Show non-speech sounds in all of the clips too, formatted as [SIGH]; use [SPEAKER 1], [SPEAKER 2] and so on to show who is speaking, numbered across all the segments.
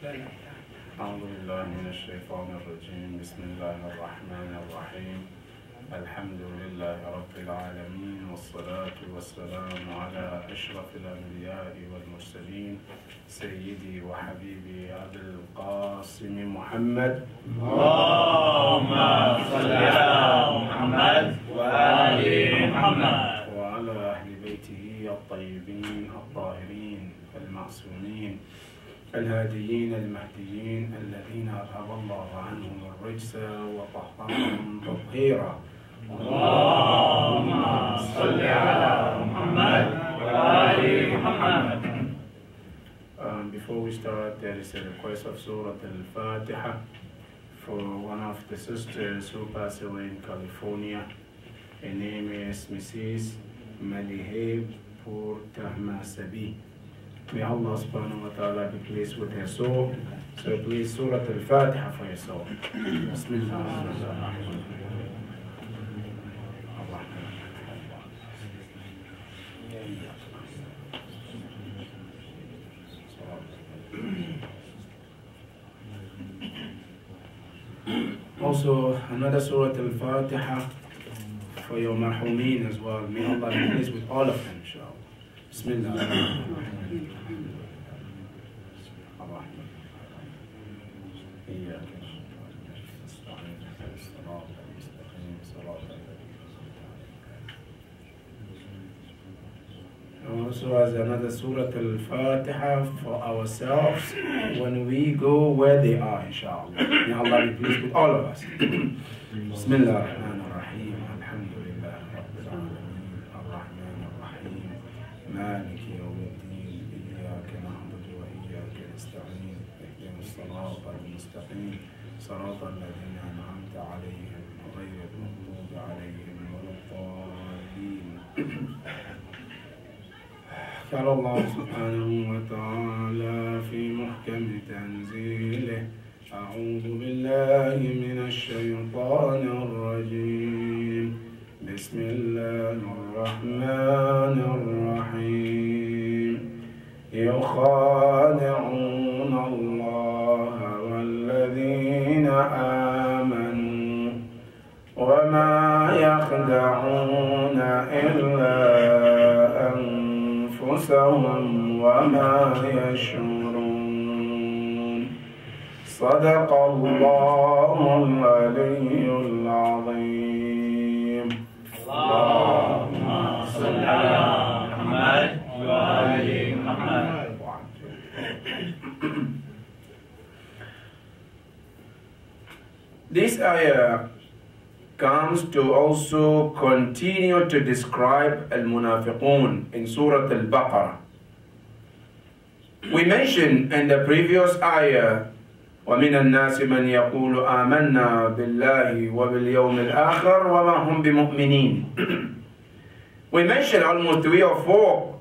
[SPEAKER 1] أعوذ بالله من الشيطان الرجيم. بسم الله الرحمن الرحيم. الحمد لله رب العالمين والصلاة والسلام على أشرف الأنبياء والمرسلين سيدي وحبيبي أبي القاسم محمد.
[SPEAKER 2] اللهم صل على محمد وآل محمد.
[SPEAKER 1] وعلى أهل بيته الطيبين الطاهرين المعصومين. الهاديين المهديين الذين أذهب الله عنهم الرجس وطهرهم تطهيرا
[SPEAKER 2] اللهم صل على محمد وآل محمد
[SPEAKER 1] Um, before we start, there is a request of Surah Al-Fatiha for one of the sisters who passed away in California. Her name is Mrs. Maliheb Purtahmasabi. May Allah subhanahu wa ta'ala be pleased with her soul. So please, Surah Al-Fatiha for your soul. Also, another Surah Al-Fatiha for your marhumin as well. May Allah be pleased with all of them, inshallah. Bismillah. إياك اهدنا الصراط المستقيم صراط Also as another Surah Al-Fatiha for ourselves when we go where they are, inshallah. May Allah be pleased with all of us. بسم قال الله سبحانه وتعالى في محكم تنزيله. أعوذ بالله من الشيطان الرجيم. بسم الله الرحمن الرحيم. يخادعون أنفسهم وما يشعرون. صدق الله العلي العظيم.
[SPEAKER 2] اللهم صل على محمد وآل محمد.
[SPEAKER 1] This ayah comes to also continue to describe al-munafiqun in Surah Al-Baqarah. We mentioned in the previous ayah ومن الناس من يقول آمنا بالله وباليوم الآخر وما هم بمؤمنين We mentioned almost three or four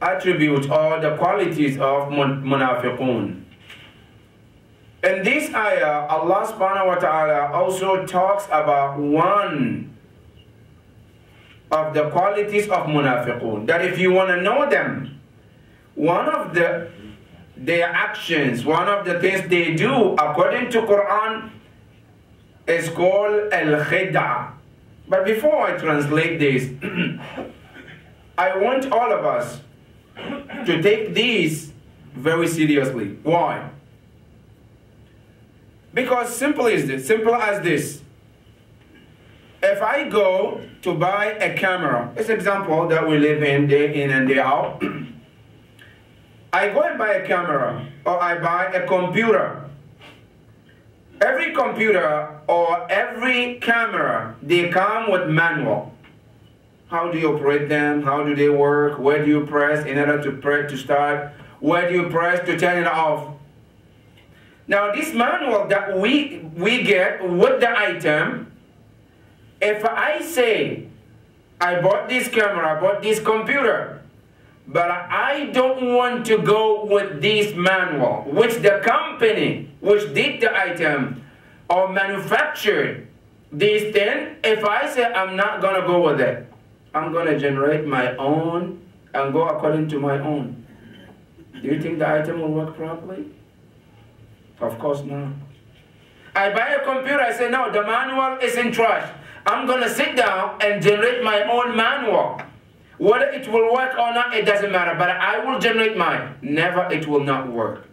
[SPEAKER 1] attributes or the qualities of mun- munafiqun. In this ayah, Allah subhanahu wa ta'ala also talks about one of the qualities of munafiqun. That if you want to know them, one of the their actions, one of the things they do according to Quran is called al-khid'ah. But before I translate this, [CLEARS THROAT] I want all of us to take these very seriously. Why? Because simple is this, simple as this. If I go to buy a camera, it's an example that we live in day in and day out. [CLEARS THROAT] I go and buy a camera or I buy a computer. Every computer or every camera, they come with manual. How do you operate them? How do they work? Where do you press in order to press to start? Where do you press to turn it off? Now this manual that we we get with the item, if I say I bought this camera, I bought this computer, but I don't want to go with this manual, which the company which did the item or manufactured this thing, if I say I'm not gonna go with it, I'm gonna generate my own and go according to my own. Do you think the item will work properly? Of course not. I buy a computer, I say, no, the manual is in trash. I'm going to sit down and generate my own manual. Whether it will work or not, it doesn't matter, but I will generate mine. Never, it will not work.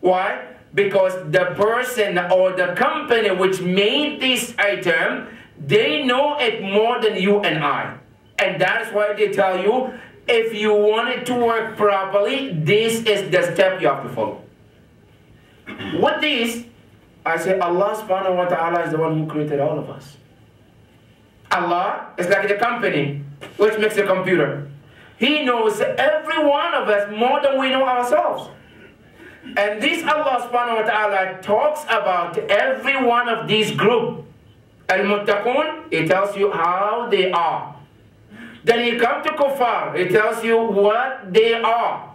[SPEAKER 1] Why? Because the person or the company which made this item, they know it more than you and I. And that's why they tell you, if you want it to work properly, this is the step you have to follow. With this, I say Allah subhanahu wa ta'ala is the one who created all of us. Allah is like the company which makes the computer. He knows every one of us more than we know ourselves. And this Allah subhanahu wa ta'ala talks about every one of these group. Al-Muttaqun, it tells you how they are. Then he comes to Kuffar, he tells you what they are.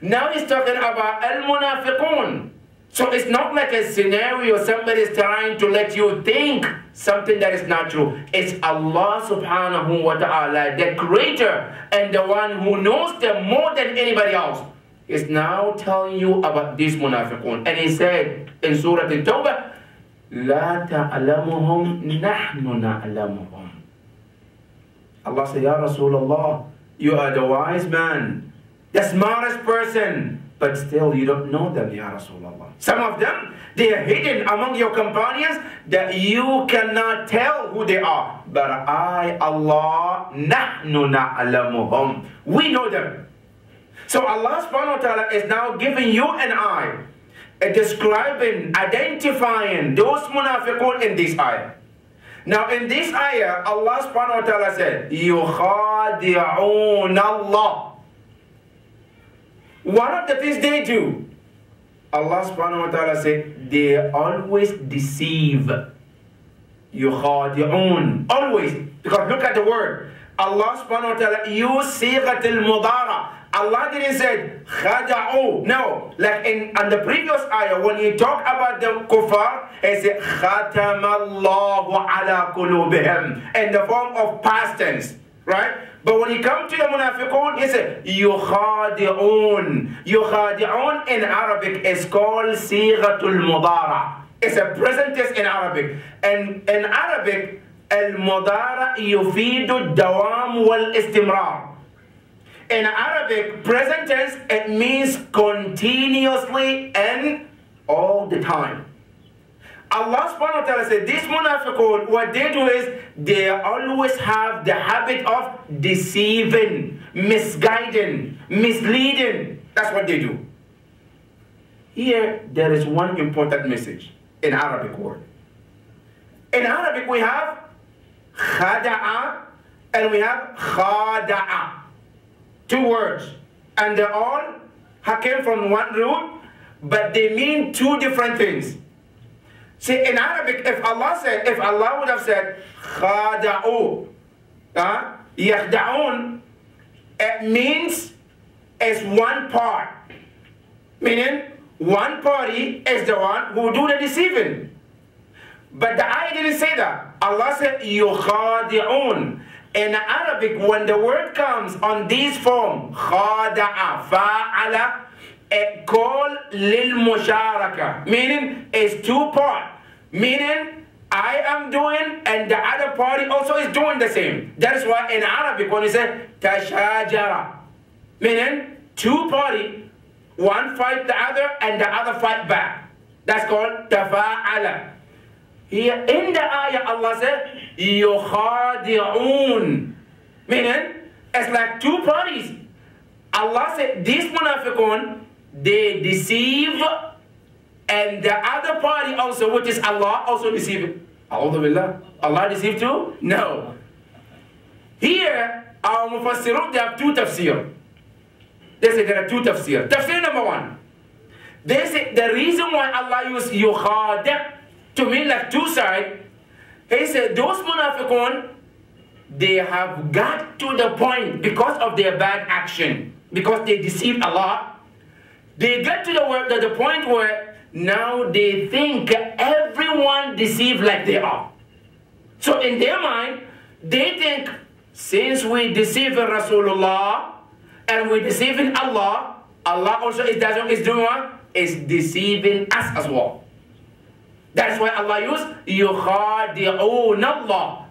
[SPEAKER 1] Now he's talking about Al-Munafiqun. So it's not like a scenario somebody is trying to let you think something that is not true. It's Allah subhanahu wa ta'ala, the creator and the one who knows them more than anybody else, is now telling you about these munafiqun. And he said in Surah Al-Tawbah, لا تعلمهم نحن نعلمهم. Allah said, Ya Rasulullah, you are the wise man, the smartest person, but still you don't know them, Ya Rasulullah. Some of them, they are hidden among your companions that you cannot tell who they are. But I, Allah, nahnu na'lamuhum. We know them. So Allah subhanahu wa ta'ala is now giving you and I, uh, describing, identifying those munafiqun in this ayah. Now in this ayah, Allah subhanahu wa ta'ala said, يُخَادِعُونَ اللَّهِ One of the things they do, Allah subhanahu wa ta'ala said, they always deceive. يُخَادِعُونَ Always. Because look at the word. Allah subhanahu wa ta'ala use sigat al-mudara. Allah didn't say khada'u. No. Like in on the previous ayah, when he talk about the kuffar, he said khatamallahu ala qulubihim in the form of past tense. Right? But when he come to the munafiqun, he said yukhadi'un. Yukhadi'un in Arabic is called sighatul mudara. It's a present tense in Arabic. And in Arabic, المضارع يفيد الدوام والاستمرار. In Arabic, present tense, it means continuously and all the time. Allah subhanahu wa ta'ala said, these munafiqun, what they do is, they always have the habit of deceiving, misguiding, misleading. That's what they do. Here, there is one important message in Arabic word. In Arabic, we have khada'a and we have khada'a. Two words. And they all came from one root, but they mean two different things. See, in Arabic, if Allah said, if Allah would have said khada'u, uh, yakhda'un, it means it's one part. Meaning, one party is the one who do the deceiving. But the ayah didn't say that. Allah said, yukhadi'un. In Arabic, when the word comes on this form, khada'a, fa'ala, it call lil musharaka, meaning it's two part. Meaning, I am doing and the other party also is doing the same. That is why in Arabic, when you say tashajara, meaning two party, one fight the other and the other fight back. That's called tafa'ala. Here in the ayah, Allah said, yukhadi'un. Meaning, it's like two parties. Allah said, these munafiqun, they deceive, and the other party also, which is Allah, also deceive. Billah. Allah deceived too? No. Here, our mufassirun, they have two tafsir. They say there are two tafsir. Tafsir number one. They say the reason why Allah used yukhadi' to mean like two sides, he said those munafiqun, they have got to the point because of their bad action, because they deceived Allah. They get to the, the, the point where now they think everyone deceived like they are. So in their mind, they think since we deceive Rasulullah and we deceive Allah, Allah also is, doing, is doing what? Is deceiving us as well. That's why Allah used يُخَادِعُونَ اللَّهِ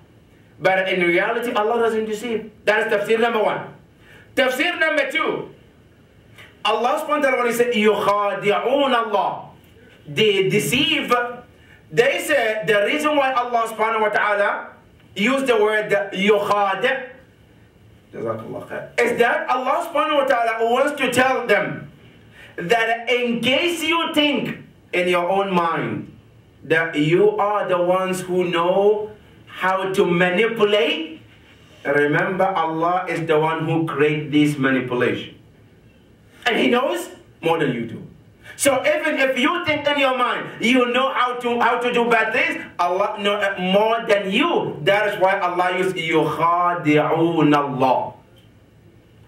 [SPEAKER 1] But in reality, Allah doesn't deceive. That is tafsir number one. Tafsir number two. Allah subhanahu wa ta'ala when he said يُخَادِعُونَ اللَّهِ they deceive. They say the reason why Allah subhanahu wa ta'ala used the word yukhadi' is that Allah subhanahu wa ta'ala wants to tell them that in case you think in your own mind that you are the ones who know how to manipulate, remember Allah is the one who created this manipulation. And He knows more than you do. So even if you think in your mind you know how to how to do bad things, Allah know more than you. That is why Allah used yukhadi'un Allah.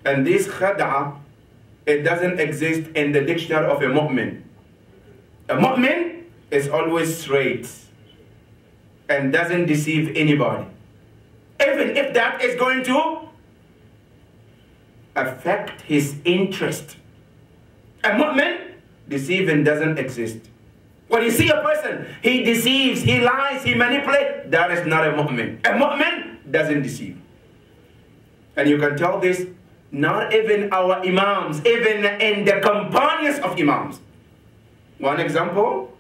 [SPEAKER 1] And this khada, it doesn't exist in the dictionary of a mu'min. A mu'min is always straight and doesn't deceive anybody. Even if that is going to affect his interest. A mu'min, deceiving doesn't exist. When you see a person, he deceives, he lies, he manipulates, that is not a mu'min. A mu'min doesn't deceive. And you can tell this, not even our imams, even in the companions of imams. One example,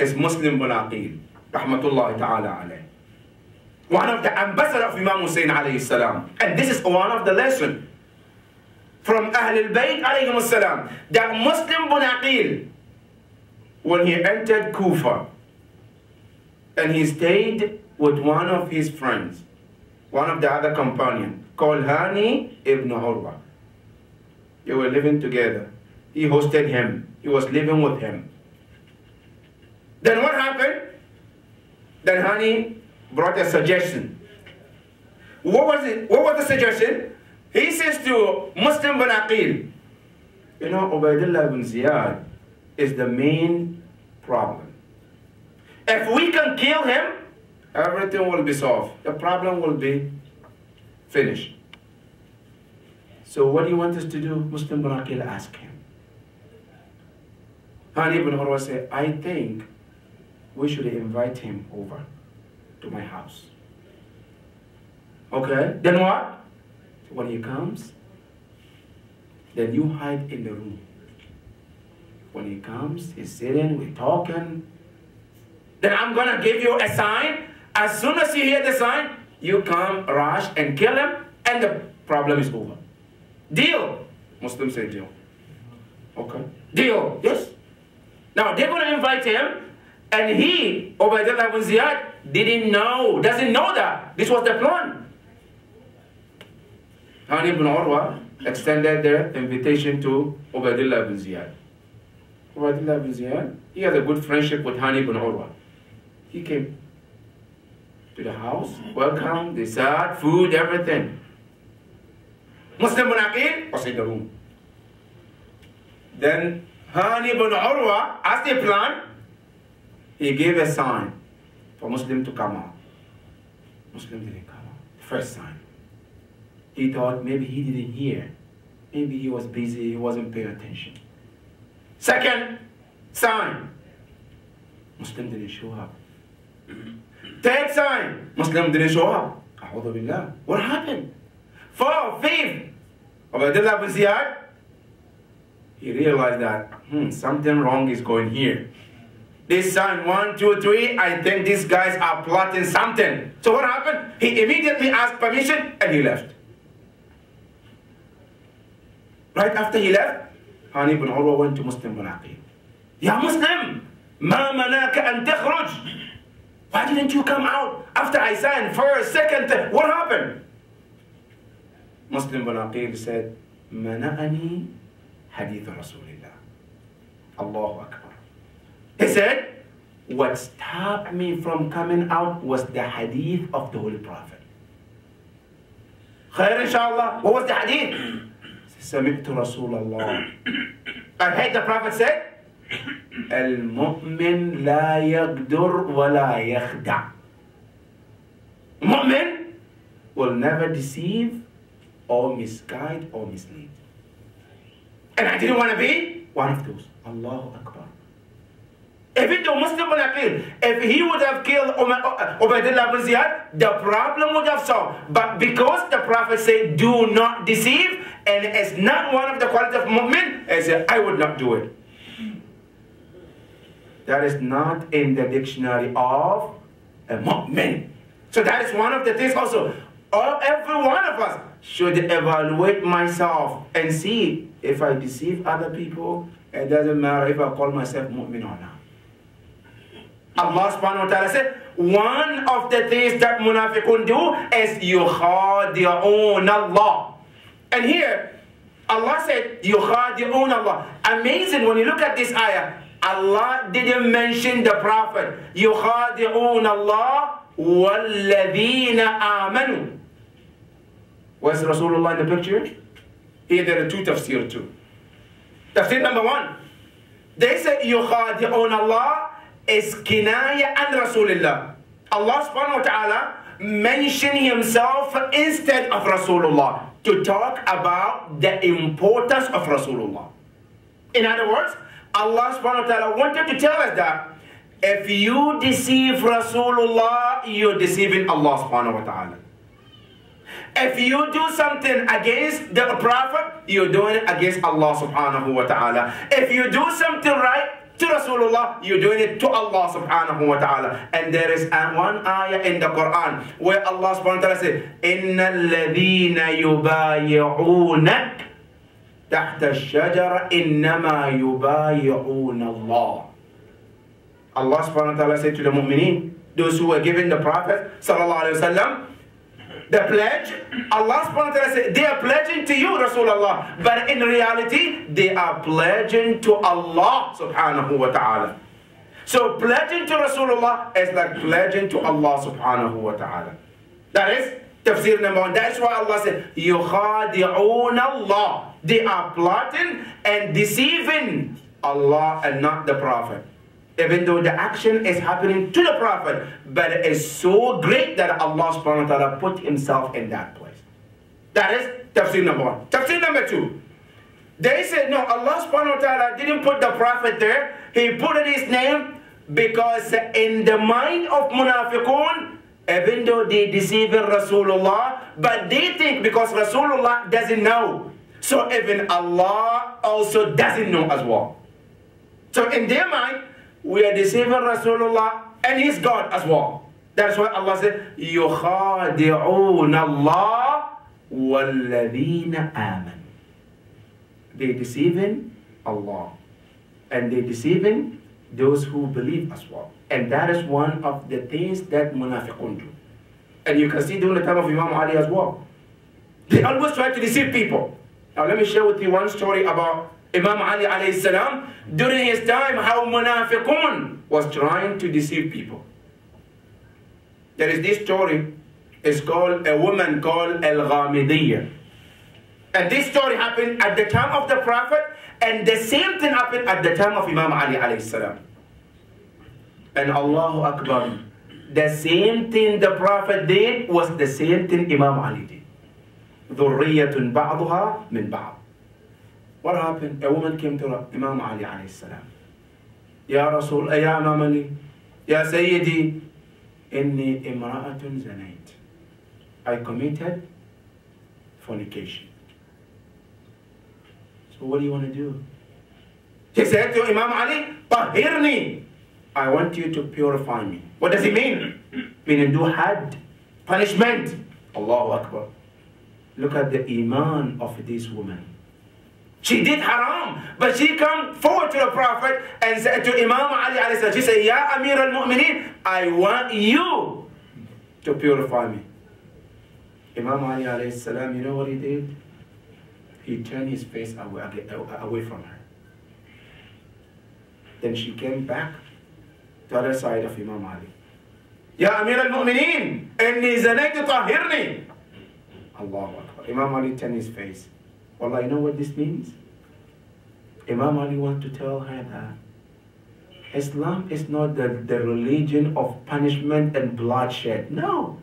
[SPEAKER 1] is Muslim bin rahmatullahi ta'ala. One of the ambassador of Imam Hussein alayhi salam. And this is one of the lesson from Ahl al-Bayt alayhi salam. That Muslim bin Aqil, when he entered Kufa, and he stayed with one of his friends, one of the other companions, called Hani ibn Urwa. They were living together. He hosted him. He was living with him. Then what happened? Then Hani brought a suggestion. What was it? What was the suggestion? He says to Muslim bin Aqil, you know, Ubaidullah ibn Ziyad is the main problem. If we can kill him, everything will be solved. The problem will be finished. So what do you want us to do? Muslim bin Aqil asked him. Hani ibn Urwa said, I think we should invite him over to my house. Okay, then what? When he comes, then you hide in the room. When he comes, he's sitting, we're talking. Then I'm gonna give you a sign. As soon as you hear the sign, you come, rush, and kill him, and the problem is over. Deal. Muslims say deal. Okay. Deal. Yes. Now they're gonna invite him and he, Ubaidullah ibn Ziyad, didn't know, doesn't know that. This was the plan. Hani ibn Urwa extended the invitation to Ubaidullah ibn Ziyad. Ubaidullah ibn Ziyad, he has a good friendship with Hani ibn Urwa. He came to the house, welcome, they sat, food, everything. Muslim ibn Aqil was in the room. Then Hani ibn Urwa, as they planned, he gave a sign for Muslim to come out. Muslim didn't come out. First sign. He thought maybe he didn't hear. Maybe he was busy, he wasn't paying attention. Second sign. Muslim didn't show up. Third sign. Muslim didn't show up. What happened? Four, fifth. Ubaidullah ibn Ziyad. He realized that hmm, something wrong is going here. This sign, one, two, three, I think these guys are plotting something. So what happened? He immediately asked permission and he left. Right after he left, Hani ibn Urwa went to Muslim bin Aqil. Ya Muslim, ma manaka an takhruj? Why didn't you come out after I signed first, second? What happened? Muslim bin Aqil said, Mana'ani hadith Rasulillah. Allahu Akbar. He said, what stopped me from coming out was the hadith of the Holy Prophet. Khair inshallah. What was the hadith? سمعت رسول الله. I heard the Prophet said, المؤمن لا يقدر ولا يخدع. Mu'min will never deceive or misguide or mislead. And I didn't want to be one of those. Allahu Akbar. Even though Muslim would have killed, if he would have killed uh, Ubaidullah bin Ziyad, the problem would have solved. But because the Prophet said, do not deceive, and it's not one of the qualities of mu'min, I said, I would not do it. That is not in the dictionary of a mu'min. So that is one of the things also. All, every one of us should evaluate myself and see if I deceive other people, it doesn't matter if I call myself mu'min or not. Allah subhanahu wa ta'ala said, one of the things that munafiqun do is yukhadi'un Allah. And here, Allah said, yukhadi'un Allah. Amazing when you look at this ayah, Allah didn't mention the Prophet. يخادعون الله والذين آمنوا. Where's Rasulullah in the picture? Here there are two tafsir too. Tafsir number one. They say يخادعون الله is kinaya and Rasulullah. Allah subhanahu wa ta'ala mentioned himself instead of Rasulullah to talk about the importance of Rasulullah. In other words, Allah subhanahu wa ta'ala wanted to tell us that if you deceive Rasulullah, you're deceiving Allah subhanahu wa ta'ala. If you do something against the Prophet, you're doing it against Allah subhanahu wa ta'ala. If you do something right to Rasulullah, you're doing it to Allah subhanahu wa ta'ala. And there is one ayah in the Quran where Allah subhanahu wa ta'ala says, إِنَّ الَّذِينَ يُبَايِعُونَكَ تحت الشجرة إنما يبايعون الله Allah subhanahu wa ta'ala said to the mu'mineen, those who were given the Prophet sallallahu alayhi wa sallam, the pledge, Allah subhanahu wa ta'ala said, they are pledging to you, Rasulullah. But in reality, they are pledging to Allah subhanahu wa ta'ala. So pledging to Rasulullah is like pledging to Allah subhanahu wa ta'ala. That is tafsir number one. That's why Allah said, يُخَادِعُونَ اللَّهِ they are plotting and deceiving Allah and not the Prophet. Even though the action is happening to the Prophet, but it is so great that Allah subhanahu wa ta'ala put himself in that place. That is tafsir number one. Tafsir number two. They said, no, Allah subhanahu wa ta'ala didn't put the Prophet there. He put in his name because in the mind of munafiqun, even though they deceive Rasulullah, but they think because Rasulullah doesn't know so even Allah also doesn't know as well. So in their mind, we are deceiving Rasulullah and He's God as well. That's why Allah said, يُخَادِعُونَ اللَّهِ وَالَّذِينَ آمَنُوا They deceiving Allah. And they deceiving those who believe as well. And that is one of the things that munafiqun do. And you can see during the time of Imam Ali as well. They always try to deceive people. Now let me share with you one story about Imam Ali alayhi salam. During his time, how munafiqun was trying to deceive people. There is this story. It's called a woman called Al-Ghamidiyya. And this story happened at the time of the Prophet, and the same thing happened at the time of Imam Ali alayhi salam. And Allahu Akbar. The same thing the Prophet did was the same thing Imam Ali did. ذرية بعضها من بعض. what happened? A woman came to Imam Ali alayhi salam. Ya Rasul, eh, Ya Imam Ali, Ya Sayyidi, Inni imra'atun zanait. I committed fornication. So what do you want to do? He said to Imam Ali, Tahirni. I want you to purify me. What does he mean? Meaning do had punishment. Allahu Akbar. Look at the iman of this woman. She did haram, but she come forward to the Prophet and said to Imam Ali she said, Ya Amir al-Mu'mineen, I want you to purify me. Imam Ali salam, you know what he did? He turned his face away, away from her. Then she came back to the other side of Imam Ali. Ya Amir al-Mu'mineen, inni zanaytu tahirni. Allahu Akbar. Imam Ali turned his face. Wallah, you know what this means? Imam Ali wants to tell her that Islam is not the, the religion of punishment and bloodshed. No.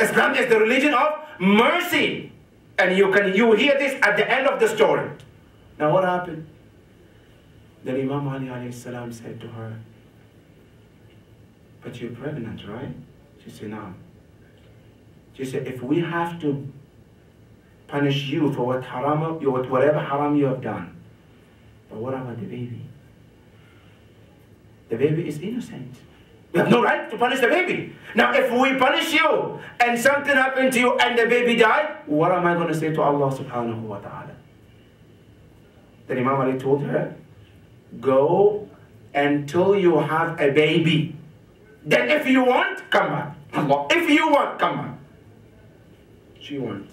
[SPEAKER 1] Islam is the religion of mercy. And you can you hear this at the end of the story. Now what happened? Then Imam Ali salam said to her, but you're pregnant, right? She said, no. She said, if we have to punish you for what haram, whatever haram you have done, but what about the baby? The baby is innocent. We have no right to punish the baby. Now, if we punish you and something happened to you and the baby died, what am I going to say to Allah subhanahu wa ta'ala? Then Imam Ali told her, go until you have a baby. Then if you want, come back. Allah. If you want, come back. She went.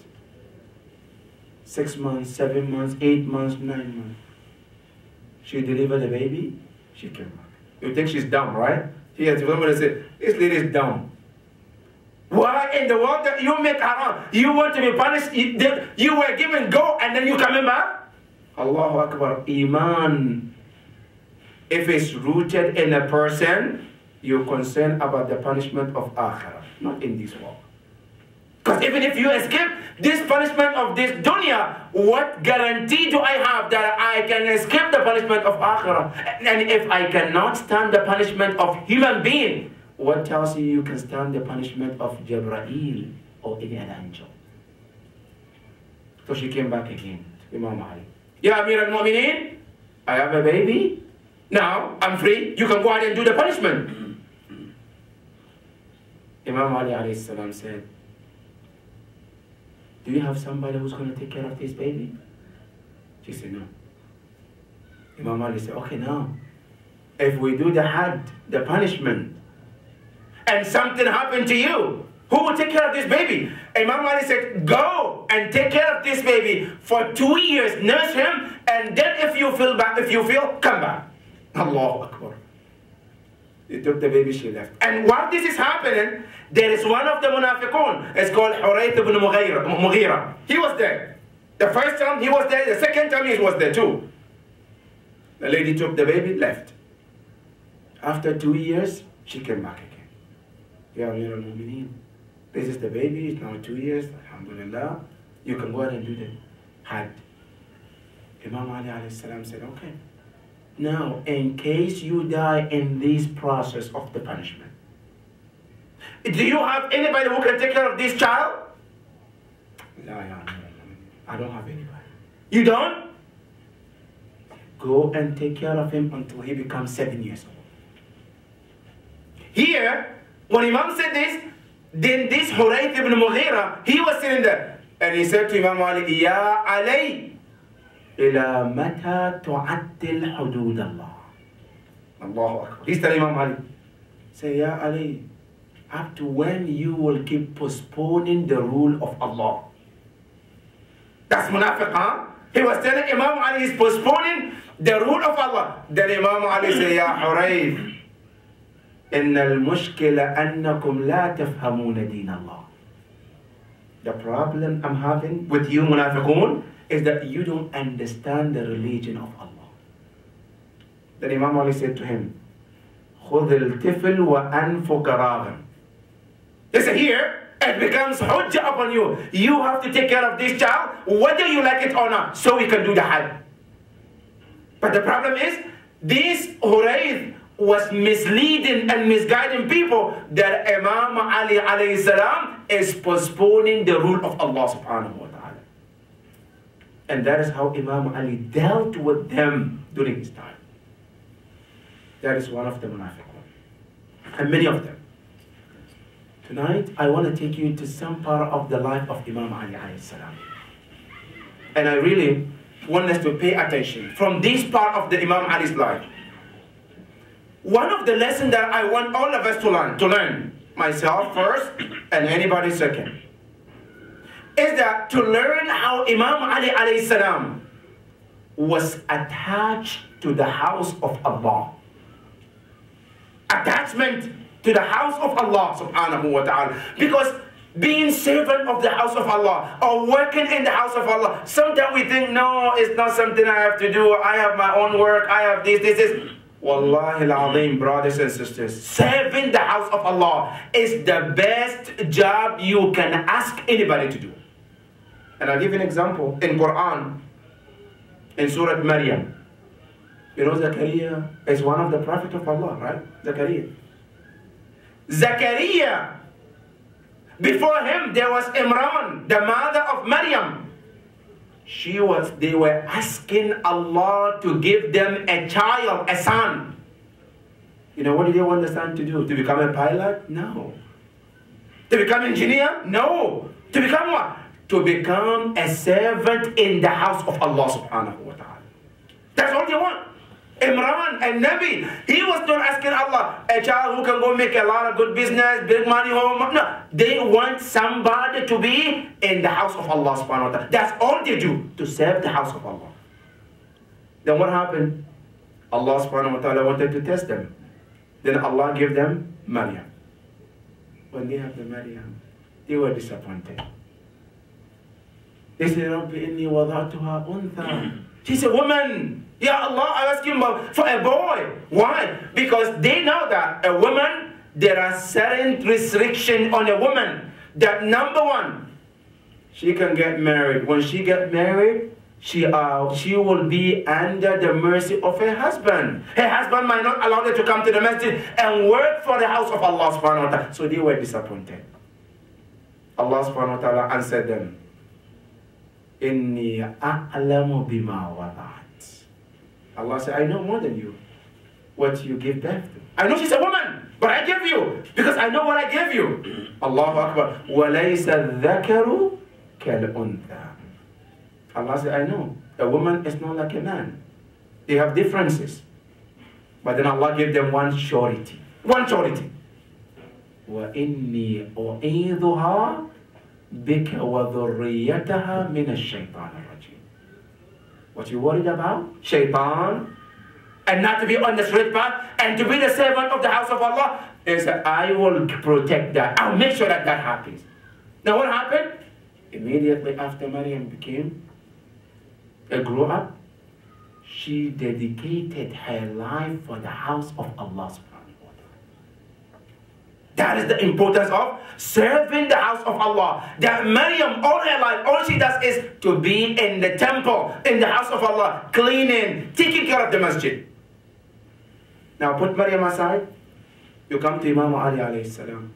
[SPEAKER 1] Six months, seven months, eight months, nine months. She delivered the baby, she came back. You think she's dumb, right? Has somebody say, this lady is dumb. Why in the world that you make haram? You want to be punished? You were given go and then you coming back? Allahu Akbar. Iman. If it's rooted in a person, you're concerned about the punishment of akhirah, not in this world. Because even if you escape this punishment of this dunya, what guarantee do I have that I can escape the punishment of akhirah? And if I cannot stand the punishment of human being, what tells you you can stand the punishment of Jibreel or any angel? So she came back again to Imam Ali. Ya Amir al-Mu'mineen, I have a baby. Now I'm free. You can go out and do the punishment. Imam Ali alayhi salam said, do you have somebody who's going to take care of this baby? She said, no. Imam Ali said, okay, now, if we do the had, the punishment, and something happened to you, who will take care of this baby? Imam Ali said, go and take care of this baby for two years, nurse him, and then if you feel bad, if you feel, come back. Allah Akbar. He took the baby, she left. And while this is happening, there is one of the munafiqun. It's called Hurayth ibn Mughira. He was there. The first time he was there, the second time he was there too. The lady took the baby, left. After two years, she came back again. Ya Amir al-Mu'mineen. This is the baby, it's now two years, alhamdulillah. You can go ahead and do the had. Imam Ali alayhi salam said, okay. Now, in case you die in this process of the punishment, do you have anybody who can take care of this child? No, no, no, I don't have anybody. You don't? Go and take care of him until he becomes seven years old. Here, when Imam said this, then this Hurayth ibn Mughira, he was sitting there. And he said to Imam Ali, Ya Ali, إلى متى تعدل حدود الله الله أكبر telling Imam Ali Say Ya Ali Up to when you will keep postponing the rule of Allah That's munafiq huh? He was telling Imam Ali is postponing the rule of Allah Then Imam Ali say Ya Hurayf إن المشكلة أنكم لا تفهمون دين الله The problem I'm having with you munafiqun is that you don't understand the religion of Allah. Then Imam Ali said to him, خذ الطفل وأنفك راغ. Listen here, it becomes hujjah upon you. You have to take care of this child, whether you like it or not, so we can do the hajj. But the problem is, this Hurayth was misleading and misguiding people that Imam Ali alayhi salam is postponing the rule of Allah subhanahu wa ta'ala. And that is how Imam Ali dealt with them during his time. That is one of the munafiqun. And many of them. Tonight, I want to take you to some part of the life of Imam Ali salam. And I really want us to pay attention from this part of the Imam Ali's life. One of the lessons that I want all of us to learn, to learn, myself first and anybody second, is that to learn how Imam Ali alayhi salam was attached to the house of Allah. Attachment to the house of Allah subhanahu wa ta'ala. Because being servant of the house of Allah or working in the house of Allah, sometimes we think, no, it's not something I have to do. I have my own work. I have this, this, this. Wallahi al brothers and sisters, serving the house of Allah is the best job you can ask anybody to do. And I'll give you an example in Quran. in Surah Maryam. You know Zakaria is one of the prophets of Allah, right? Zakaria. Zakaria. Before him there was Imran, the mother of Maryam. She was, they were asking Allah to give them a child, a son. You know, what did they want the son to do? To become a pilot? No. To become engineer? No. To become what? To become a servant in the house of Allah subhanahu wa ta'ala. That's all they want. Imran and Nabi, he was not asking Allah, a child who can go make a lot of good business, big money home. No, they want somebody to be in the house of Allah subhanahu wa ta'ala. That's all they do, to serve the house of Allah. Then what happened? Allah subhanahu wa ta'ala wanted to test them. Then Allah gave them Maryam. When they have the Maryam, they were disappointed. They [CLEARS THROAT] said, Rabbi inni wada'tuha untha. She's a woman. yeah, Allah, I ask him for a boy. Why? Because they know that a woman, there are certain restrictions on a woman. That number one, she can get married. When she get married, she, uh, she will be under the mercy of her husband. Her husband might not allow her to come to the masjid and work for the house of Allah subhanahu wa ta'ala. So they were disappointed. Allah subhanahu wa ta'ala answered them. Inni a'lamu bima wadat. Allah said, I know more than you. What you give birth to. I know she's a woman, but I give you because I know what I give you. [CLEARS THROAT] Allahu Akbar. وَلَيْسَ الذَّكَرُ كَالْأُنْثَى Allah said, I know. A woman is not like a man. They have differences. But then Allah gave them one surety. One surety. وَإِنِّي أُعِيذُهَا بِكَ وَذُرِّيَّتَهَا مِنَ الشَّيْطَانِ الرَّجِيمِ What you worried about? Shaitan. And not to be on the straight path and to be the servant of the house of Allah. Is I will protect that. I'll make sure that that happens. Now what happened? Immediately after Maryam became a grow up, she dedicated her life for the house of Allah subhanahu wa ta'ala. that is the importance of serving the house of Allah. That Maryam, all her life, all she does is to be in the temple, in the house of Allah, cleaning, taking care of the masjid. Now put Maryam aside. You come to Imam Ali alayhi salam.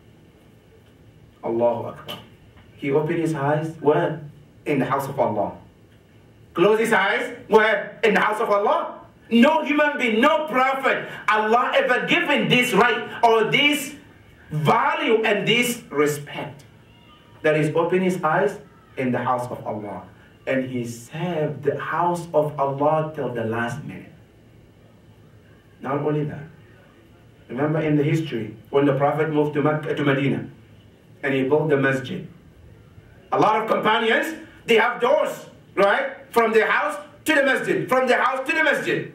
[SPEAKER 1] Allahu Akbar. He opened his eyes, where? In the house of Allah. Close his eyes, where? In the house of Allah. No human being, no prophet, Allah ever given this right or this value and this respect. That is open his eyes in the house of Allah. And he served the house of Allah till the last minute. Not only that. Remember in the history, when the Prophet moved to, Mecca, to Medina, and he built the masjid. A lot of companions, they have doors, right? From their house to the masjid, from their house to the masjid.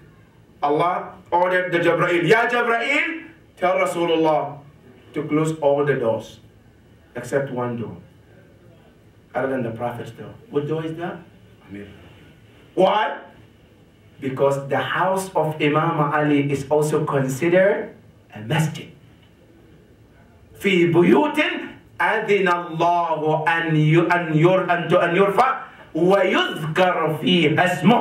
[SPEAKER 1] Allah ordered the Jabrail, Ya Jabrail, tell Rasulullah to close all the doors, except one door. Other than the Prophet's door. What door is that? Amir. Why? Because the house of Imam Ali is also considered a masjid. في بيوت أذن الله أن أن أن يرفع ويذكر فيها اسمه.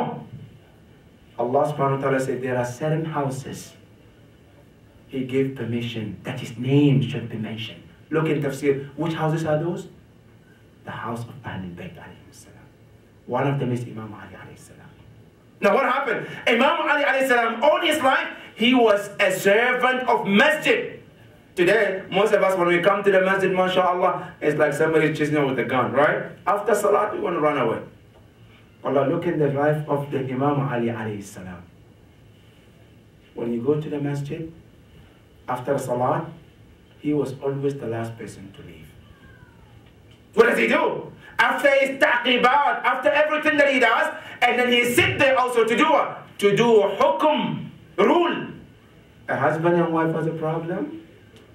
[SPEAKER 1] Allah subhanahu wa ta'ala said there are certain houses he gave permission that His name should be mentioned. Look in tafsir. Which houses are those? The house of Ahlul Bayt salam. One of them is Imam Ali salam. Now what happened? Imam Ali salam, all his life, he was a servant of masjid. Today, most of us, when we come to the masjid, mashallah, it's like somebody chasing us with a gun, right? After salat, we want to run away. Allah, look in the life of the Imam Ali alayhi salam. When you go to the masjid, after salat, he was always the last person to leave. What does he do? After his taqibat, after everything that he does, and then he sit there also to do what? To do hukum, rule. A husband and wife has a problem.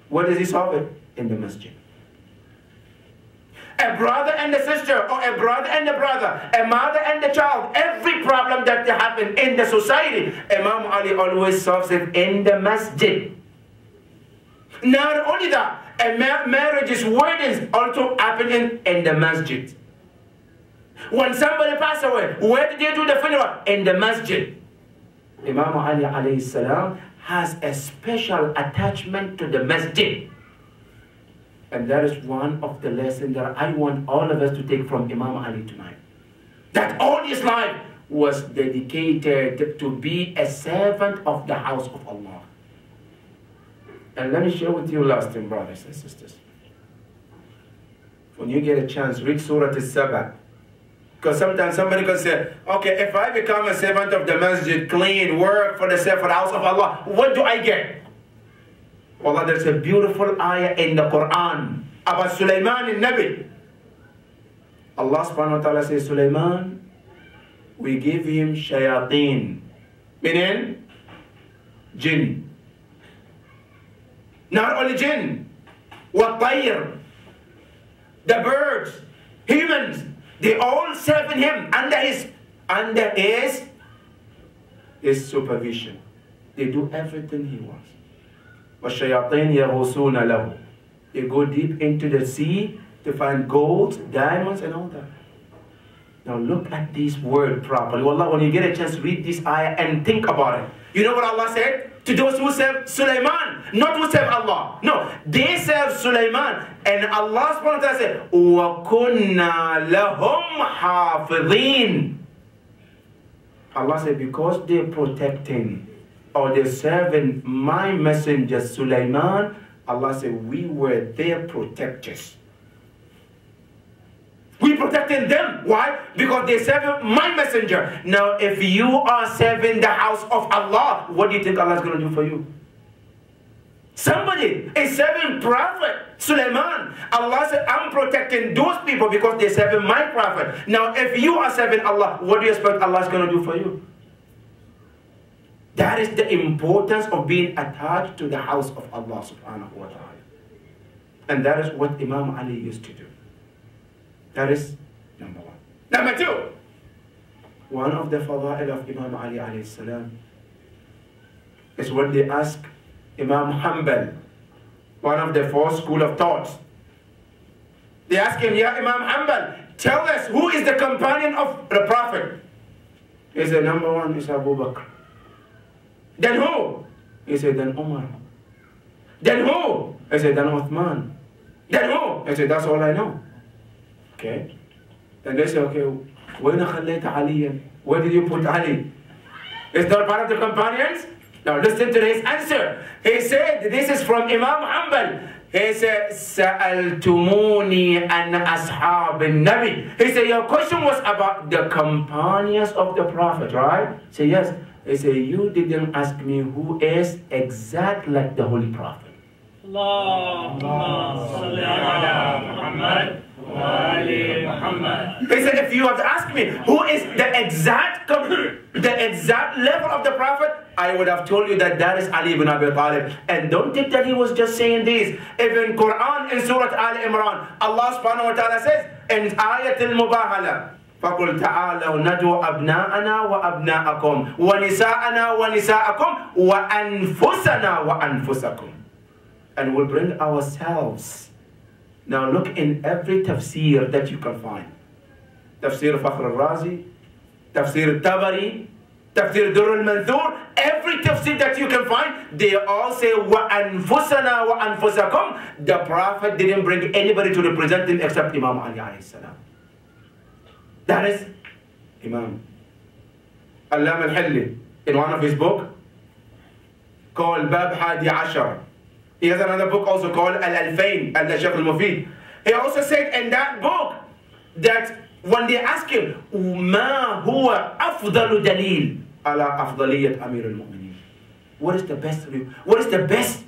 [SPEAKER 1] Where does he solve it? In the masjid. A brother and a sister, or a brother and a brother, a mother and a child, every problem that happen in the society, Imam Ali always solves it in the masjid. Not only that, a ma marriage's weddings also happening in the masjid. When somebody passed away, where did they do the funeral? In the masjid. Imam Ali alayhi salam has a special attachment to the masjid. And that is one of the lessons that I want all of us to take from Imam Ali tonight. That all his life was dedicated to be a servant of the house of Allah. And let me share with you last thing, brothers and sisters. When you get a chance, read Surah Al-Saba. Because sometimes somebody can say, okay, if I become a servant of the masjid, clean, work for the, sake for the house of Allah, what do I get? Allah, there's a beautiful ayah in the Quran about Sulaiman and Nabi. Allah subhanahu wa ta'ala says, Sulaiman, we give him shayateen, meaning jinn Not only jinn, what tayr, the birds, humans, they all serving him under his under his his supervision. They do everything he wants. وَالشَّيَاطِينَ يَغُوصُونَ لَهُ They go deep into the sea to find gold, diamonds, and all that. Now look at this word properly. Wallah, when you get a chance to read this ayah and think about it. You know what Allah said? To those who serve Sulaiman, not who serve Allah. No, they serve Sulaiman. And Allah subhanahu wa ta'ala said, وَكُنَّا لَهُمْ حَافِظِينَ Allah said, because they're protecting or they're serving my messenger Sulaiman, Allah said, we were their protectors. We protecting them. Why? Because they serve my messenger. Now, if you are serving the house of Allah, what do you think Allah is going to do for you? Somebody is serving Prophet Suleiman. Allah said, I'm protecting those people because they're serving my Prophet. Now, if you are serving Allah, what do you expect Allah is going to do for you? That is the importance of being attached to the house of Allah subhanahu wa ta'ala. And that is what Imam Ali used to do. That is number one. Number two, one of the fada'il of Imam Ali alayhi salam is when they ask Imam Hanbal, one of the four school of thoughts. They ask him, Ya Imam Hanbal, tell us who is the companion of the Prophet? He said, number one is Abu Bakr. Then who? He said, then Umar. Then who? He said, then Uthman. Then who? He said, that's all I know. Okay? Then they say, okay, وين خليت عليا? Where did you put Ali? Is that part of the companions? Now listen to his answer. He said, this is from Imam Hanbal. He said, سألتموني عن أصحاب النبي. He said, your question was about the companions of the Prophet, right? Say yes. He said, you didn't ask me who is exact like the Holy Prophet.
[SPEAKER 2] اللهم صل على محمد
[SPEAKER 1] He said, if you have asked me who is the exact the exact level of the Prophet, I would have told you that that is Ali ibn Abi Talib. And don't think that he was just saying this. Even Quran in Surah Al Imran, Allah subhanahu wa ta'ala says in Ayat al-Mubahala, فقل تعالوا ندعو أبناءنا وأبناءكم ونساءنا ونساءكم وأنفسنا وأنفسكم and we'll bring ourselves now look in every tafsir that you can find. Tafsir Fakhr al-Razi, Tafsir Tabari, Tafsir Dur al-Manthur, every tafsir that you can find, they all say wa anfusana wa anfusakum. The Prophet didn't bring anybody to represent him except Imam Ali alayhi salam. That is Imam. Allam al-Hilli, in one of his book, called Bab Hadi Ashar, he has another book also called Al Alfain, Al Shaykh Al Mufid. He also said in that book that when they ask him, Ma huwa afdalu dalil ala afdaliyat Amir al Mu'mineen. What is the best review? What is the best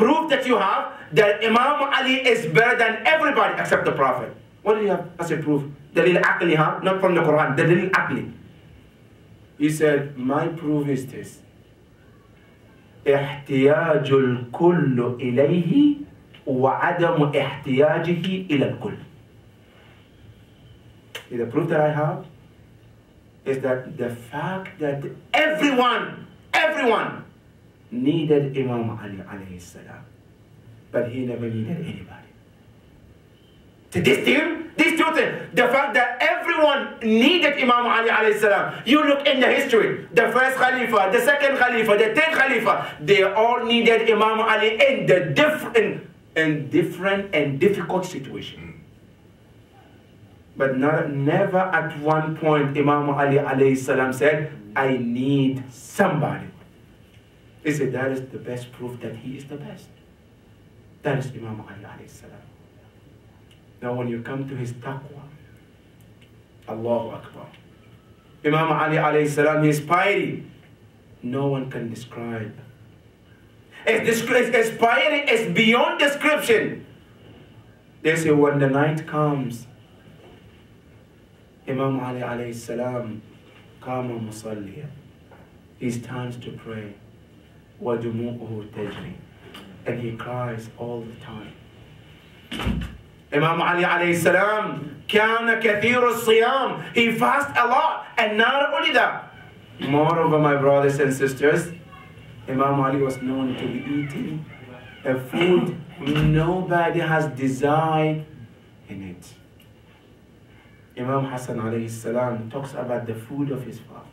[SPEAKER 1] proof that you have that Imam Ali is better than everybody except the Prophet? What do you have as a proof? Dalil aqli, huh? Not from the Quran, Dalil aqli. He said, my proof is this. احتياج الكل إليه وعدم احتياجه إلى الكل. The proof that I have is that the fact that everyone, everyone needed Imam Ali alayhi salam, but he never needed anybody. This these two things, the fact that everyone needed Imam Ali alayhi salam. You look in the history, the first Khalifa, the second Khalifa, the third Khalifa, they all needed Imam Ali in the different, in different and difficult situation. But not, never at one point Imam Ali alayhi salam said, I need somebody. He said that is the best proof that he is the best. That is Imam Ali alayhi salam. Now when you come to his taqwa, Allahu Akbar. Imam Ali alayhi salam, his piety, no one can describe. It's, it's piety is beyond description. They say when the night comes, Imam Ali alayhi salam, kama musalliya. He stands to pray. وَدُمُوءُهُ تَجْرِي And he cries all the time. Imam Ali alayhi salam كان كثير الصيام. He fasts a lot. And not only that, moreover, my brothers and sisters, Imam Ali was known to be eating a food nobody has desired in it. Imam Hassan alayhi salam talks about the food of his father.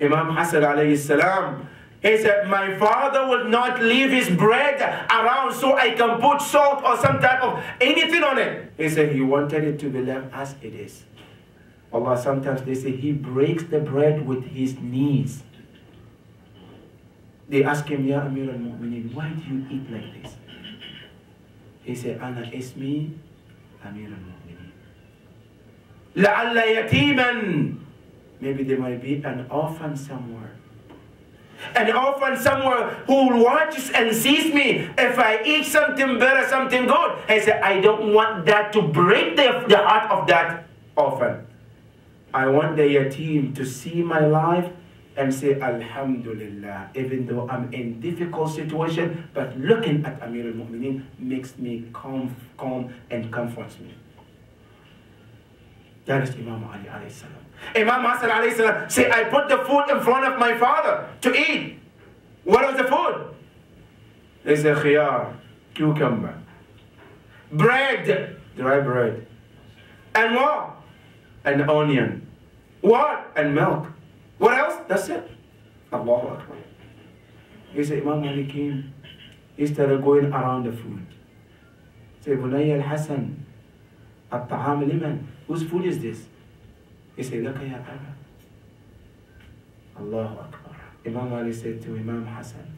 [SPEAKER 1] Imam Hassan alayhi salam he said, my father will not leave his bread around so I can put salt or some type of anything on it. He said, he wanted it to be left as it is. Allah, sometimes they say he breaks the bread with his knees. They ask him, Ya Amir al-Mu'mineen, why do you eat like this? He said, Ana ismi Amir al-Mu'mineen. La'alla yatiman. Maybe there might be an orphan somewhere an orphan someone who watches and sees me. If I eat something better, something good, I say, I don't want that to break the, the heart of that orphan. I want the yatim to see my life and say, Alhamdulillah, even though I'm in difficult situation, but looking at Amir al-Mu'mineen makes me calm, calm and comforts me. That is Imam Ali alayhi salam. Imam Hassan salam say, I put the food in front of my father to eat. What was the food? They say khiyar, cucumber, bread, dry bread, and what? An onion. What? And milk. What else? That's it. Allahu Akbar. He said, Imam Ali came. He started going around the food. Say, Bunayya al-Hasan, at-ta'am liman. Whose food is this? He said, Laka ya Aba. Allahu Akbar. Imam Ali said to Imam Hassan,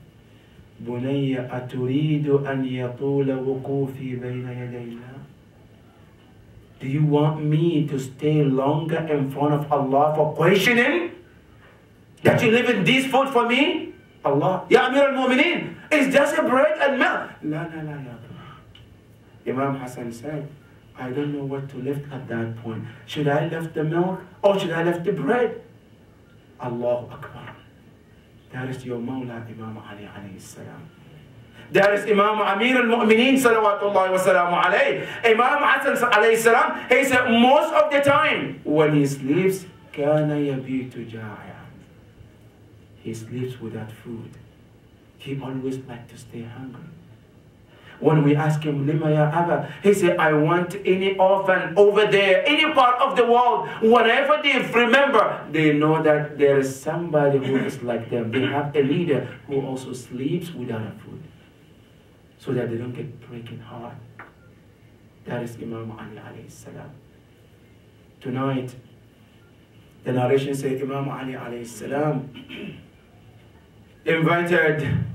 [SPEAKER 1] بني أتريد أن يطول وقوفي بين يدي الله Do you want me to stay longer in front of Allah for questioning? That you live in this food for me? Allah, Ya Amir al-Mu'mineen, it's just a bread and milk. La, la, la, ya Imam Hassan said, I don't know what to lift at that point. Should I lift the milk or should I lift the bread? Allahu Akbar. That is your Mawla Imam Ali alayhi salam. That is Imam Amir al-Mu'mineen salawatullahi wa salamu alayhi. Imam Hassan alayhi salam, he said most of the time when he sleeps, كَانَ يَبِيتُ جَاعِعًا He sleeps without food. He always like to stay hungry. When we ask him, Lima Abba, he said, I want any orphan over there, any part of the world. Whenever they remember, they know that there is somebody who is like them. They have a leader who also sleeps without food. So that they don't get breaking heart. That is Imam Ali alayhi salam. Tonight, the narration says Imam Ali alayhi salam invited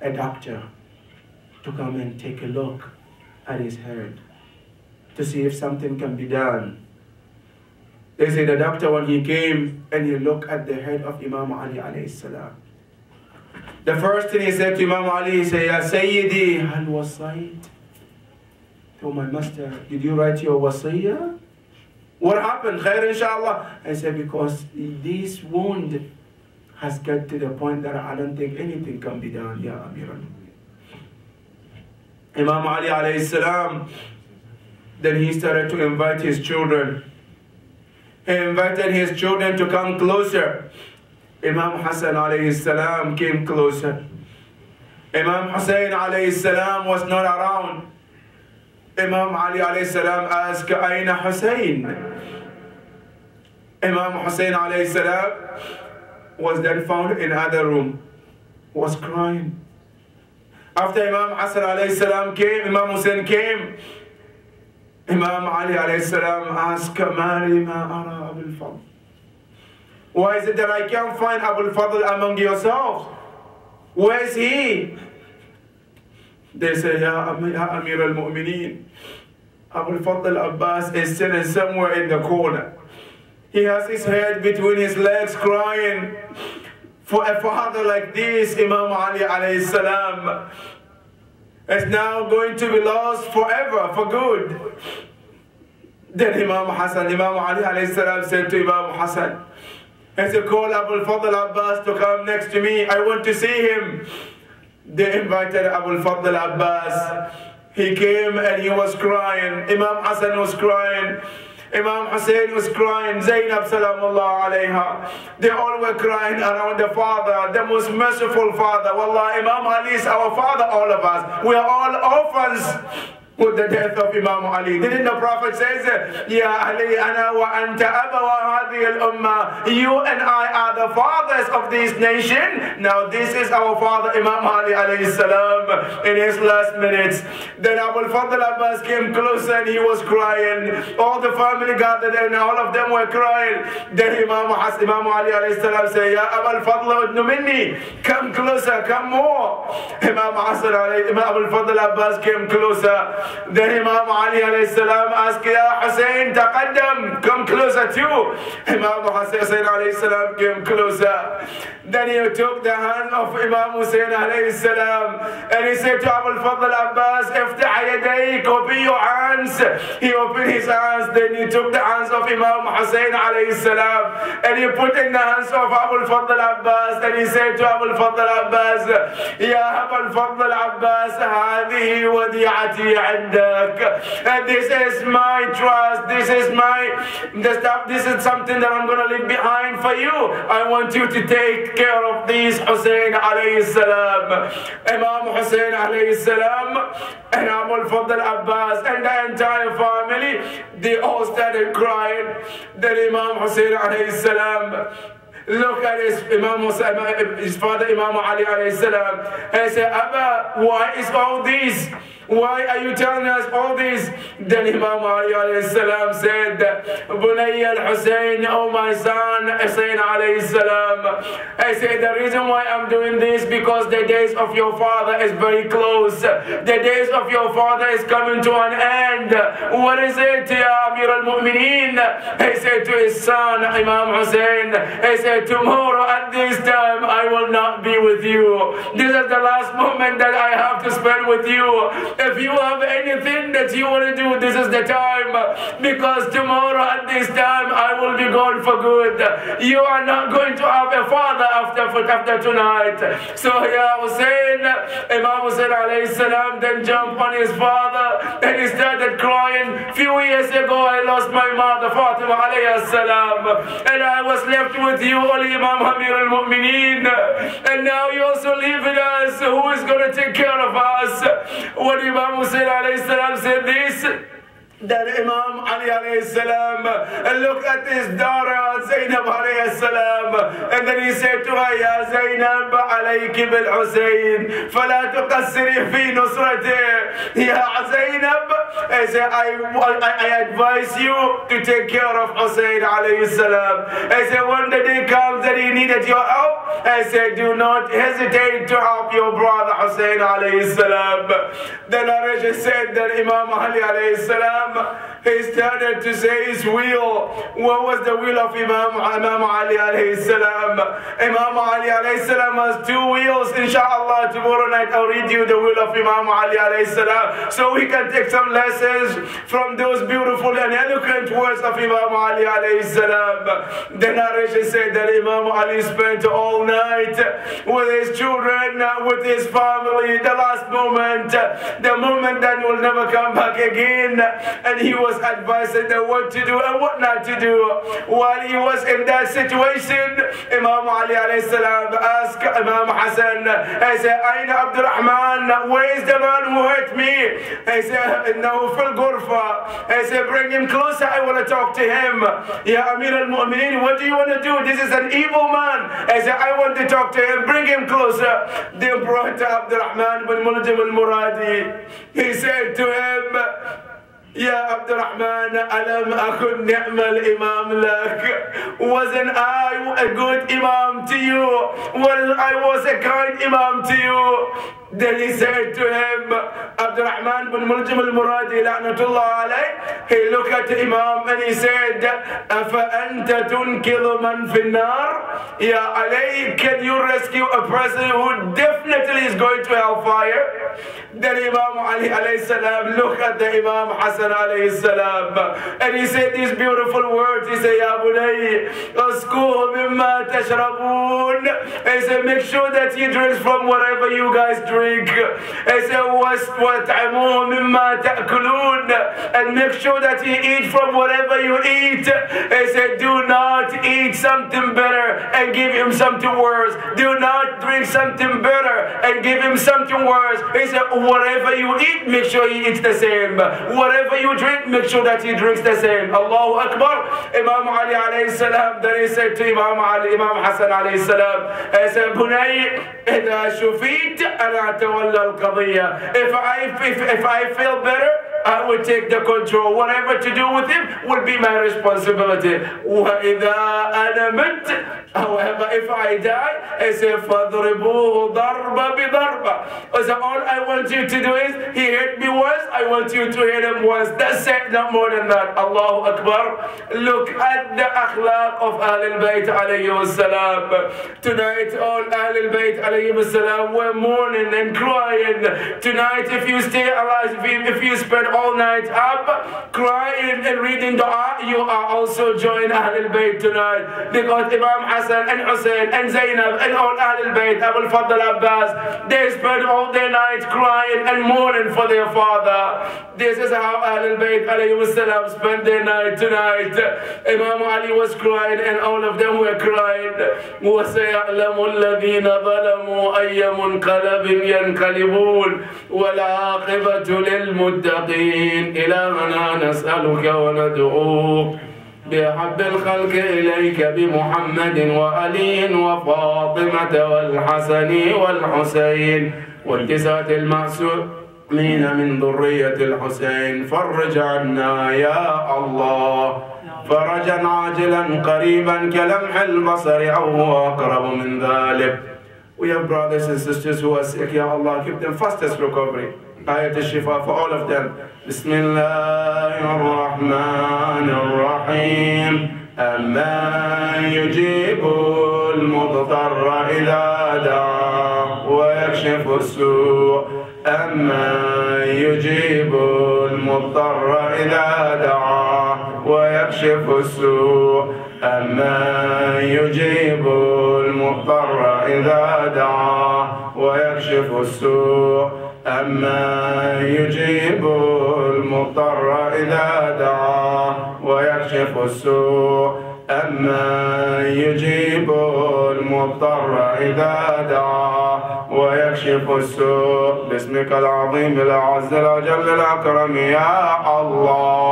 [SPEAKER 1] a doctor to come and take a look at his head to see if something can be done. They say the doctor, when he came and he looked at the head of Imam Ali alayhi salam, the first thing he said to Imam Ali, he said, Ya Sayyidi, hal wasayt? To oh, my master, did you write your wasiyah? What happened? Khair inshallah. I said, because this wound has got to the point that I don't think anything can be done, Ya Amir Imam Ali alayhi salam, then he started to invite his children. He invited his children to come closer. Imam Hassan alayhi salam came closer. Imam Hussein alayhi salam was not around. Imam Ali alayhi salam asked, Aina Hussein? Imam Hussein alayhi salam was then found in another room, was crying. After Imam alayhi salam came, Imam Hussein came, Imam Ali salam asked, Mali ma ara Abul Fadl. Why is it that I can't find Abul Fadl among yourselves? Where is he? They say, Ya, Am- ya Amir al-Mu'mineen, Abul Fadl Abbas is sitting somewhere in the corner. He has his head between his legs crying. For a father like this, Imam Ali alayhi salam, is now going to be lost forever, for good. Then Imam Hassan, Imam Ali alayhi salam said to Imam Hassan, he said, call Abu Fadl Abbas to come next to me. I want to see him. They invited Abu Fadl Abbas. He came and he was crying. Imam Hassan was crying. Imam Hussein was crying, Zainab salamullah alayha. They all were crying around the father, the most merciful father. Wallah, Imam Ali is our father, all of us. We are all orphans with the death of Imam Ali. Didn't the Prophet say, Ya Ali, ana wa anta abawa hadhihi al-ummah. You and I are the fathers of this nation. Now this is our father, Imam Ali alayhi salam, in his last minutes. Then Abu Fadl Abbas came closer and he was crying. All the family gathered and all of them were crying. Then Imam, Imam Ali alayhi salam said, Ya Abu Fadl udnu minni. كم كلوسة كم هو إمام حسن علي إمام الفضل عباس كم كلوسة ده إمام علي عليه السلام أسك يا حسين تقدم كم كلوسة تيو إمام حسين عليه السلام كم كلوسة دنيا توك دهان أوف إمام حسين عليه السلام أنسيتو أبو الفضل عباس افتح يديك وبي عنس He opened his hands then he took the hands of Imam Hussein عليه السلام and he put in the hands of Abu al-Fadl Abbas then he said to Abu al-Fadl Fadl Abbas, يا أبا الفضل Abbas, هذه وديعتي عندك. And this is my trust, this is my, this, this is something that I'm going to leave behind for you. I want you to take care of these Hussein alayhi salam. Imam Hussein alayhi salam and Abu Fadl Abbas and the entire family, they all started crying. Then Imam Hussein alayhi salam Look at his Imam Musa, his father Imam Ali alayhi salam. And he said, Abba, why is all this? Why are you telling us all this? Then Imam Ali alayhi salam said, Bunayya al-Hussein, oh my son, Hussein alayhi salam. I said, the reason why I'm doing this because the days of your father is very close. The days of your father is coming to an end. What is it, Ya Amir al-Mu'mineen? He said to his son, Imam Hussein, he said, tomorrow at this time I will not be with you. This is the last moment that I have to spend with you. If you have anything that you want to do, this is the time. Because tomorrow at this time I will be gone for good. You are not going to have a father after, after tonight. So Ya Hussein, Imam Hussein alayhi salam then jumped on his father and he started crying. Few years ago I lost my mother Fatima alayhi salam and I was left with you, only Imam Amir al-Mu'mineen. And now you also leaving us. Who is going to take care of us? When Imam Hussein alayhi salam said this, then Imam Ali alayhi salam looked at his daughter Zainab alayhi salam and then he said to her Ya Zainab alayki bil Hussein فلا تقصري في نصرته Ya Zainab I say I, I, I advise you to take care of Hussein alayhi salam I say when the day comes that he needed your help I say do not hesitate to help your brother Hussein alayhi salam then Arasha said that Imam Ali alayhi salam he started to say his will. What was the will of Imam, Imam Ali alayhi salam? Imam Ali alayhi salam has two wills. Inshallah, tomorrow night I'll read you the will of Imam Ali alayhi salam. So we can take some lessons from those beautiful and eloquent words of Imam Ali alayhi salam. The narration said that Imam Ali spent all night with his children, with his family, the last moment, the moment that will never come back again And he was advising them what to do and what not to do. While he was in that situation, Imam Ali alayhi salam asked Imam Hassan, he said, Aina Abdul Rahman, where is the man who hurt me? He said, إنه وفي الغرفة I said bring him closer I want to talk to him يا أمير المؤمنين what do you want to do this is an evil man I said I want to talk to him bring him closer they brought Abdurrahman bin Muljam al-Muradi he said to him يا عبد الرحمن ألم أكن نعم الإمام لك Wasn't I a good imam to you? Wasn't I was a kind imam to you? Then he said to him, Abdurrahman bin Muljam al-Muradi la'natullah alayh, he looked at the imam and he said, أَفَأَنْتَ تُنْكِضُ مَنْ فِي النَّارِ Ya Ali, can you rescue a person who definitely is going to hellfire? Then Imam Ali alayhi salam looked at the Imam Hassan alayhi salam and he said these beautiful words. He said, Ya Bunay, أَسْكُوهُ مِمَّا تَشْرَبُونَ He said, make sure that he drinks from whatever you guys drink. He said, وَاسْوَتْعَمُوهُ مِمَّا تَأْكُلُونَ And make sure that he eat from whatever you eat. He said, do not eat something better and give him something worse. Do not drink something better and give him something worse. He said, whatever you eat, make sure he eats the same. Whatever you drink, make sure that he drinks the same. Allahu Akbar. Imam Ali alayhi salam, then he said to Imam Ali, Imam Hassan alayhi salam, he said, Bunay, إذا شفيت أنا أتولى القضية. If I, if, if I feel better, I will take the control. Whatever to do with him will be my responsibility. وإذا أنا مت, however, if I die, I say, فَضْرِبُوهُ ضَرْبَ بِضَرْبَ. I say, all I want you to do is, he hit me once, I want you to hit him once. That's it, not more than that. Allahu Akbar. Look at the akhlaq of Ahlul Bayt alayhi salam. Tonight, all Ahlul Bayt alayhi salam were mourning and crying. Tonight, if you stay alive, if you, if you spend all night up, crying and reading dua, you are also joining Ahlul Bayt tonight. Because Imam Hassan and Hussein and Zainab and all Ahlul Bayt, Abul Fadl Abbas, they spend all their night crying and mourning for their father. This is how Ahlul Bayt alayhi salam spent their night tonight. Imam Ali was crying and all of them were crying. وسيعلم الذين ظلموا أي منقلب ينقلبون والعاقبة للمتقين إلهنا نسألك وندعوك بأحب الخلق إليك بمحمد وعلي وفاطمة والحسن والحسين والتسعة المعصومين من ذرية الحسين. فرج عنا يا الله. فرجا عاجلا قريبا كلمح البصر أو أقرب من ذلك. We have brothers and sisters who are sick, Ya Allah, give them fastest recovery. Ayat al-Shifa for all of them. بسم الله الرحمن الرحيم أما يجيب المضطر إذا دعا ويكشف السوء. أما يجيب المضطر إذا دعا ويكشف السوء. أما يجيب المضطر إذا دعا ويكشف السوء. أما يجيب المضطر إذا دعا ويكشف السوء. أما يجيب المضطر إذا دعا ويكشف السوء باسمك العظيم الأعز الأجل الأكرم يا الله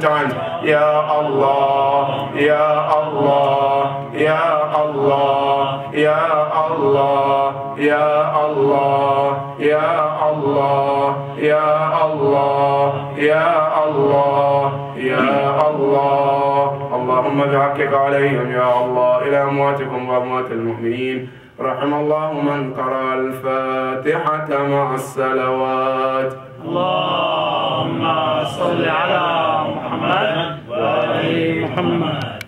[SPEAKER 1] times يا الله يا الله يا الله يا الله يا الله يا الله يا الله يا الله يا الله اللهم بحقك عليهم يا الله إلى أمواتكم وأموات المؤمنين رحم الله من قرأ الفاتحة مع الصلوات.
[SPEAKER 2] اللهم صل على محمد وآل محمد.